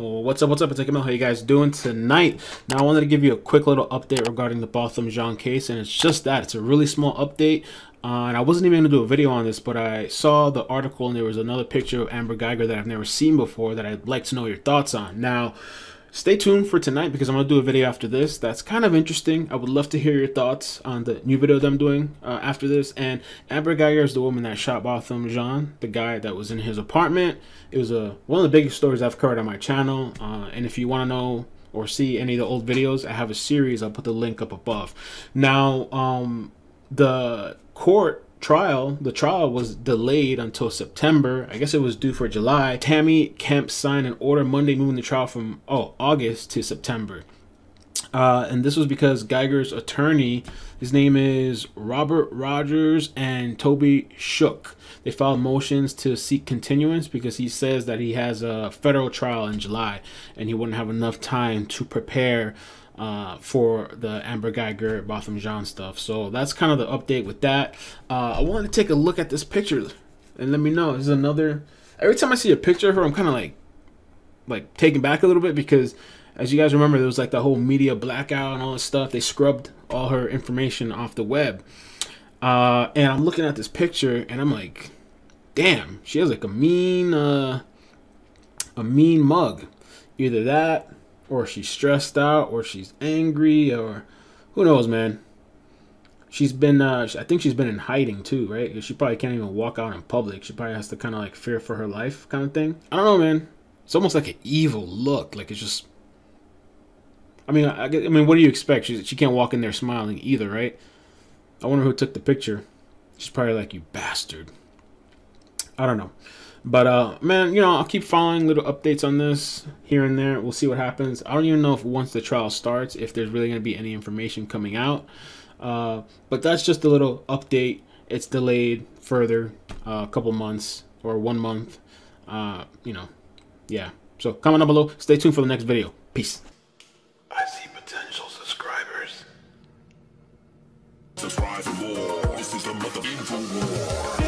What's up, what's up, it's iCkEdMeL. How you guys doing tonight? Now, I wanted to give you a quick little update regarding the Botham Jean case, and it's just that. It's a really small update, uh, and I wasn't even going to do a video on this, but I saw the article, and there was another picture of Amber Guyger that I've never seen before that I'd like to know your thoughts on. Now, stay tuned for tonight because I'm going to do a video after this that's kind of interesting. I would love to hear your thoughts on the new video that I'm doing uh, after this. And Amber Guyger is the woman that shot Botham Jean, the guy that was in his apartment. It was a, one of the biggest stories I've covered on my channel. Uh, and if you want to know or see any of the old videos, I have a series. I'll put the link up above. Now, um, the court trial, the trial was delayed until September. I guess it was due for July. Tammy Kemp signed an order Monday moving the trial from oh August to September. Uh, and this was because Guyger's attorney, his name is Robert Rogers and Toby Shook. They filed motions to seek continuance because he says that he has a federal trial in July and he wouldn't have enough time to prepare uh, for the Amber Guyger Botham Jean stuff. So that's kind of the update with that. Uh, I wanted to take a look at this picture and let me know. This is another. Every time I see a picture of her, I'm kind of like, like taken back a little bit because, as you guys remember, there was like the whole media blackout and all this stuff. They scrubbed all her information off the web. Uh, and I'm looking at this picture and I'm like, damn, she has like a mean, uh, a mean mug. Either that or she's stressed out or she's angry or who knows, man. She's been, uh, I think she's been in hiding too, right? She probably can't even walk out in public. She probably has to kind of like fear for her life kind of thing. I don't know, man. It's almost like an evil look. Like it's just, I mean, I, I mean, what do you expect? She, she can't walk in there smiling either, right? I wonder who took the picture. She's probably like, you bastard. I don't know. But uh, man, you know, I'll keep following little updates on this here and there. We'll see what happens. I don't even know if once the trial starts, if there's really going to be any information coming out. Uh, but that's just a little update. It's delayed further, uh, a couple months or one month. Uh, you know, yeah. So comment down below. Stay tuned for the next video. Peace. I see potential subscribers. Subscribe for more. This is the mother info war.